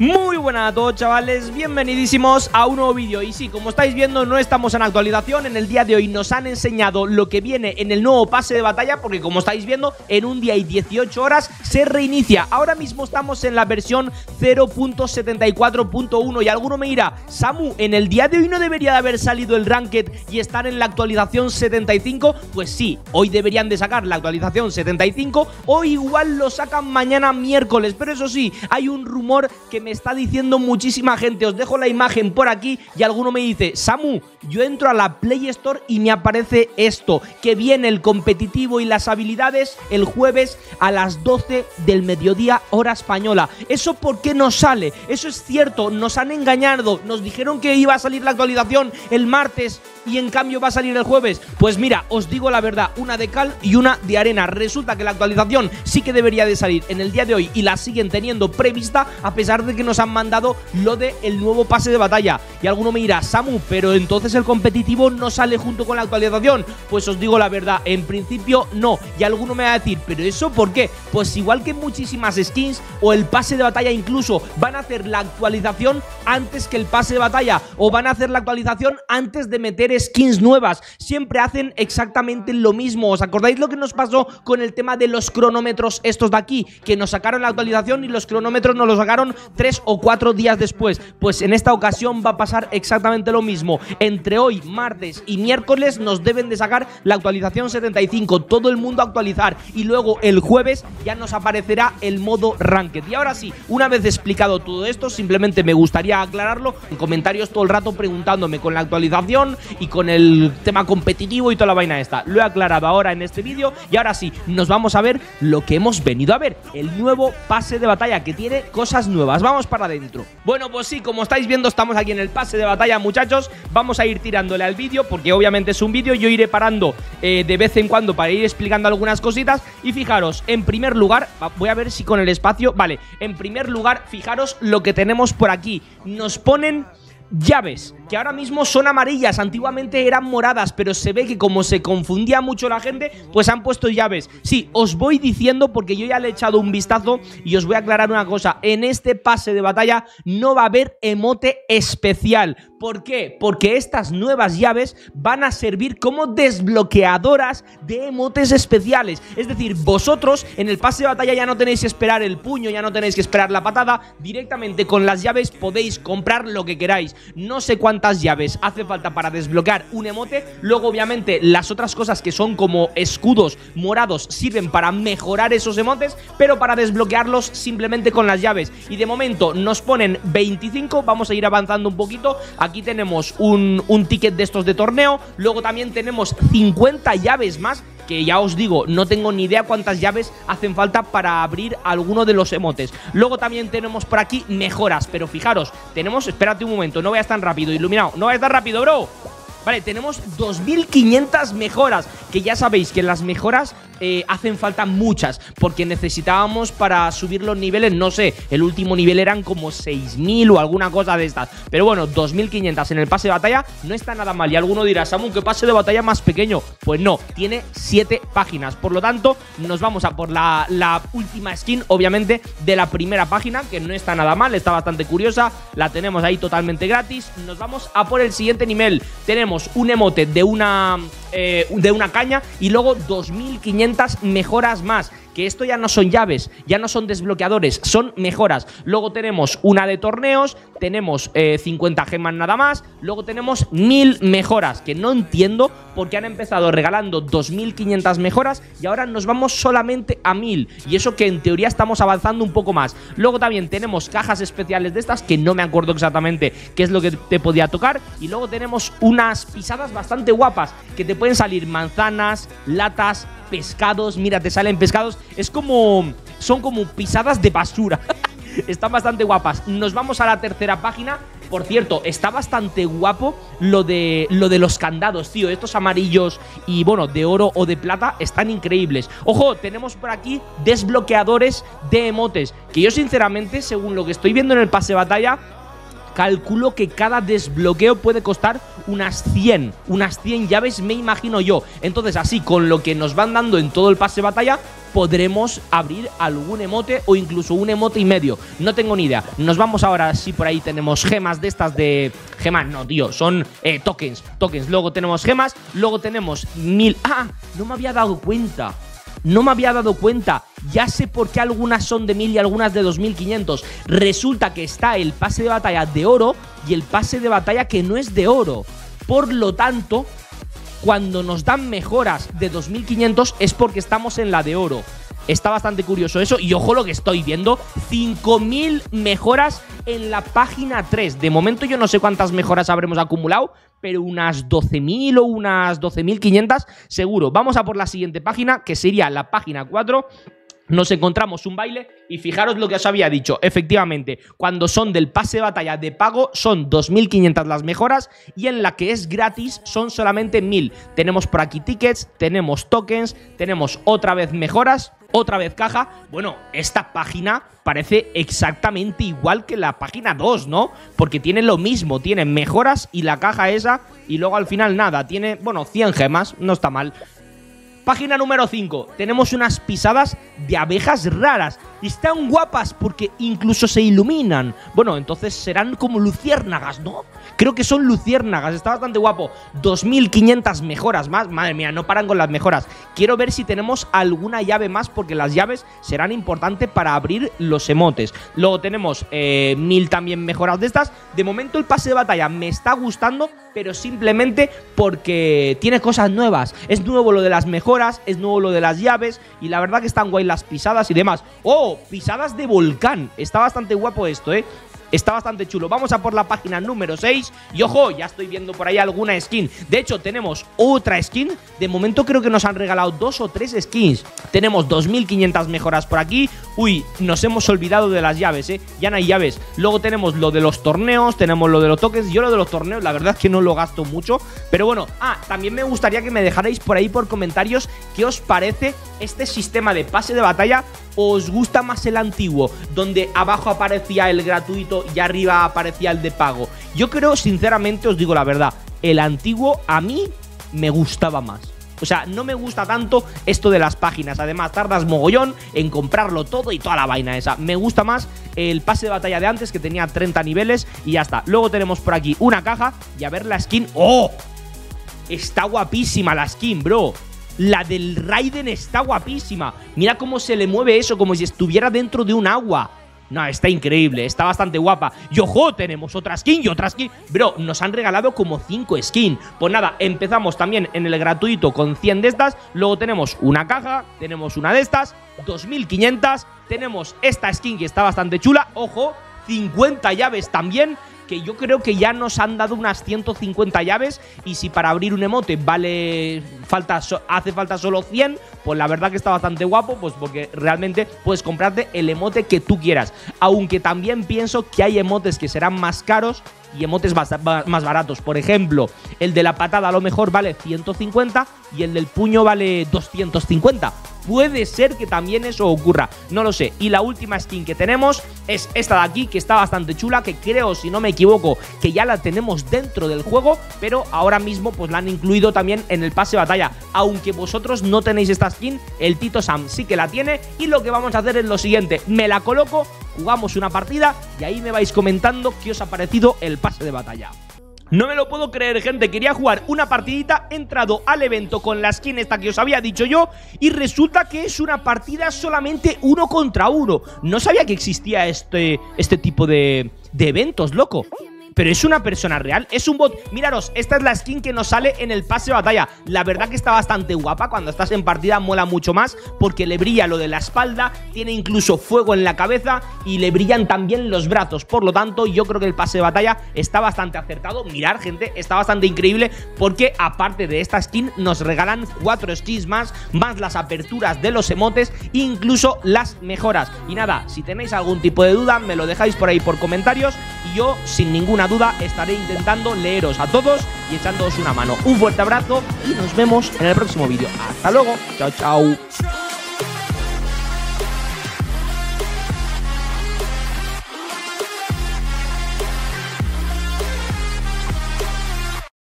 Muy buenas a todos chavales, bienvenidísimos a un nuevo vídeo. Y sí, como estáis viendo no estamos en actualización. En el día de hoy nos han enseñado lo que viene en el nuevo pase de batalla Porque como estáis viendo, en un día y 18 horas se reinicia. Ahora mismo estamos en la versión 0.74.1 Y alguno me dirá, Samu, en el día de hoy no debería de haber salido el Ranked y estar en la actualización 75 Pues sí, hoy deberían de sacar la actualización 75 O igual lo sacan mañana miércoles. Pero eso sí, hay un rumor que me está diciendo muchísima gente. Os dejo la imagen por aquí y alguno me dice, Samu, yo entro a la Play Store y me aparece esto, que viene el competitivo y las habilidades el jueves a las 12 del mediodía hora española. ¿Eso por qué no sale? Eso es cierto, nos han engañado, nos dijeron que iba a salir la actualización el martes y en cambio va a salir el jueves. Pues mira, os digo la verdad, una de cal y una de arena. Resulta que la actualización sí que debería de salir en el día de hoy y la siguen teniendo prevista a pesar de que nos han mandado lo de nuevo pase de batalla. Y alguno me dirá, Samu, pero entonces el competitivo no sale junto con la actualización. Pues os digo la verdad, en principio no. Y alguno me va a decir, pero eso ¿por qué? Pues igual que muchísimas skins o el pase de batalla incluso van a hacer la actualización antes que el pase de batalla o van a hacer la actualización antes de meter skins nuevas. Siempre hacen exactamente lo mismo. ¿Os acordáis lo que nos pasó con el tema de los cronómetros estos de aquí? Que nos sacaron la actualización y los cronómetros nos los sacaron tres o cuatro días después. Pues en esta ocasión va a pasar exactamente lo mismo. Entre hoy, martes y miércoles nos deben de sacar la actualización 75. Todo el mundo a actualizar. Y luego el jueves ya nos aparecerá el modo Ranked. Y ahora sí, una vez explicado todo esto, simplemente me gustaría aclararlo en comentarios todo el rato preguntándome con la actualización y con el tema competitivo y toda la vaina esta. Lo he aclarado ahora en este vídeo y ahora sí, nos vamos a ver lo que hemos venido a ver, el nuevo pase de batalla que tiene cosas nuevas. Vamos para adentro. Bueno, pues sí, como estáis viendo estamos aquí en el pase de batalla, muchachos. Vamos a ir tirándole al vídeo porque obviamente es un vídeo, yo iré parando eh, de vez en cuando para ir explicando algunas cositas y fijaros, en primer lugar, voy a ver si con el espacio, vale, en primer lugar, fijaros lo que tenemos por aquí. Nos ponen llaves, que ahora mismo son amarillas, antiguamente eran moradas, pero se ve que como se confundía mucho la gente, pues han puesto llaves. Sí, os voy diciendo porque yo ya le he echado un vistazo y os voy a aclarar una cosa, en este pase de batalla no va a haber emote especial. ¿Por qué? Porque estas nuevas llaves van a servir como desbloqueadoras de emotes especiales. Es decir, vosotros en el pase de batalla ya no tenéis que esperar el puño, ya no tenéis que esperar la patada, directamente con las llaves podéis comprar lo que queráis. No sé cuántas llaves hace falta para desbloquear un emote. Luego, obviamente, las otras cosas que son como escudos morados sirven para mejorar esos emotes, pero para desbloquearlos simplemente con las llaves. Y de momento nos ponen 25, vamos a ir avanzando un poquito. Aquí tenemos un, un ticket de estos de torneo. Luego también tenemos 50 llaves más que ya os digo, no tengo ni idea cuántas llaves hacen falta para abrir alguno de los emotes. Luego también tenemos por aquí mejoras, pero fijaros, tenemos, espérate un momento, no vayas tan rápido, iluminado, no vayas tan rápido, bro. Vale, tenemos 2500 mejoras, que ya sabéis que las mejoras eh, hacen falta muchas, porque necesitábamos para subir los niveles, no sé, el último nivel eran como 6000 o alguna cosa de estas. Pero bueno, 2500 en el pase de batalla no está nada mal. Y alguno dirá, Samu, ¿qué pase de batalla más pequeño? Pues no, tiene 7 páginas. Por lo tanto, nos vamos a por la, la última skin, obviamente, de la primera página, que no está nada mal, está bastante curiosa. La tenemos ahí totalmente gratis. Nos vamos a por el siguiente nivel. Tenemos un emote de una, eh, de una caña y luego 2500 mejoras más que esto ya no son llaves, ya no son desbloqueadores, son mejoras. Luego tenemos una de torneos, tenemos 50 eh, gemas nada más, luego tenemos 1000 mejoras, que no entiendo por qué han empezado regalando 2500 mejoras y ahora nos vamos solamente a 1000. Y eso que en teoría estamos avanzando un poco más. Luego también tenemos cajas especiales de estas, que no me acuerdo exactamente qué es lo que te podía tocar. Y luego tenemos unas pisadas bastante guapas, que te pueden salir manzanas, latas, pescados. Mira, te salen pescados. Es como. Son como pisadas de basura. Están bastante guapas. Nos vamos a la tercera página. Por cierto, está bastante guapo lo de, lo de los candados, tío. Estos amarillos y, bueno, de oro o de plata están increíbles. Ojo, tenemos por aquí desbloqueadores de emotes. Que yo, sinceramente, según lo que estoy viendo en el pase de batalla, calculo que cada desbloqueo puede costar unas 100, unas 100 llaves me imagino yo. Entonces así, con lo que nos van dando en todo el pase de batalla, podremos abrir algún emote o incluso un emote y medio. No tengo ni idea. Nos vamos ahora, si por ahí tenemos gemas de estas de... Gemas, no, tío, son eh, tokens, tokens. Luego tenemos gemas, luego tenemos mil... Ah, no me había dado cuenta. No me había dado cuenta. Ya sé por qué algunas son de 1000 y algunas de 2500. Resulta que está el pase de batalla de oro y el pase de batalla que no es de oro. Por lo tanto, cuando nos dan mejoras de 2500 es porque estamos en la de oro. Está bastante curioso eso. Y ojo lo que estoy viendo. 5.000 mejoras en la página 3. De momento yo no sé cuántas mejoras habremos acumulado. Pero unas 12.000 o unas 12.500 seguro. Vamos a por la siguiente página. Que sería la página 4 nos encontramos un baile y fijaros lo que os había dicho. Efectivamente, cuando son del pase de batalla de pago son 2.500 las mejoras y en la que es gratis son solamente 1.000. Tenemos por aquí tickets, tenemos tokens, tenemos otra vez mejoras, otra vez caja. Bueno, esta página parece exactamente igual que la página 2, ¿no? Porque tiene lo mismo, tiene mejoras y la caja esa y luego al final nada, tiene, bueno, 100 gemas, no está mal. Página número 5. Tenemos unas pisadas de abejas raras. Y están guapas porque incluso se iluminan. Bueno, entonces serán como luciérnagas, ¿no? Creo que son luciérnagas. Está bastante guapo. 2500 mejoras más. Madre mía, no paran con las mejoras. Quiero ver si tenemos alguna llave más porque las llaves serán importantes para abrir los emotes. Luego tenemos eh, 1000 también mejoras de estas. De momento el pase de batalla me está gustando, pero simplemente porque tiene cosas nuevas. Es nuevo lo de las mejoras, es nuevo lo de las llaves y la verdad que están guay las pisadas y demás. ¡Oh! pisadas de volcán. Está bastante guapo esto, ¿eh? Está bastante chulo. Vamos a por la página número 6. Y ojo, ya estoy viendo por ahí alguna skin. De hecho, tenemos otra skin. De momento creo que nos han regalado dos o tres skins. Tenemos 2500 mejoras por aquí. Uy, nos hemos olvidado de las llaves, ¿eh? Ya no hay llaves. Luego tenemos lo de los torneos, tenemos lo de los toques. Yo lo de los torneos, la verdad es que no lo gasto mucho. Pero bueno, ah, también me gustaría que me dejarais por ahí por comentarios qué os parece este sistema de pase de batalla. ¿Os gusta más el antiguo, donde abajo aparecía el gratuito y arriba aparecía el de pago. Yo creo, sinceramente, os digo la verdad, el antiguo a mí me gustaba más. O sea, no me gusta tanto esto de las páginas. Además, tardas mogollón en comprarlo todo y toda la vaina esa. Me gusta más el pase de batalla de antes, que tenía 30 niveles y ya está. Luego tenemos por aquí una caja y a ver la skin. ¡Oh! Está guapísima la skin, bro. La del Raiden está guapísima. Mira cómo se le mueve eso, como si estuviera dentro de un agua. No, está increíble, está bastante guapa. Y ojo, tenemos otra skin y otra skin. Bro, nos han regalado como 5 skins. Pues nada, empezamos también en el gratuito con 100 de estas. Luego tenemos una caja, tenemos una de estas, 2500. Tenemos esta skin que está bastante chula. Ojo, 50 llaves también que yo creo que ya nos han dado unas 150 llaves y si para abrir un emote vale falta hace falta solo 100, pues la verdad que está bastante guapo, pues porque realmente puedes comprarte el emote que tú quieras. Aunque también pienso que hay emotes que serán más caros y emotes más, baratos. Por ejemplo, el de la patada a lo mejor vale 150 y el del puño vale 250. Puede ser que también eso ocurra, no lo sé. Y la última skin que tenemos es esta de aquí, que está bastante chula, que creo, si no me equivoco, que ya la tenemos dentro del juego, pero ahora mismo pues la han incluido también en el pase batalla. Aunque vosotros no tenéis esta skin, el Tito Sam sí que la tiene y lo que vamos a hacer es lo siguiente, me la coloco, jugamos una partida y ahí me vais comentando qué os ha parecido el pase de batalla. No me lo puedo creer, gente. Quería jugar una partidita, he entrado al evento con la skin esta que os había dicho yo y resulta que es una partida solamente uno contra uno. No sabía que existía este, este tipo de, de eventos, loco pero es una persona real, es un bot. Miraros, esta es la skin que nos sale en el pase de batalla. La verdad que está bastante guapa, cuando estás en partida mola mucho más porque le brilla lo de la espalda, tiene incluso fuego en la cabeza y le brillan también los brazos. Por lo tanto, yo creo que el pase de batalla está bastante acertado. Mirar, gente, está bastante increíble porque aparte de esta skin nos regalan cuatro skins más, más las aperturas de los emotes, incluso las mejoras. Y nada, si tenéis algún tipo de duda, me lo dejáis por ahí por comentarios y yo sin duda estaré intentando leeros a todos y echándoos una mano. Un fuerte abrazo y nos vemos en el próximo vídeo. Hasta luego. Chao, chao.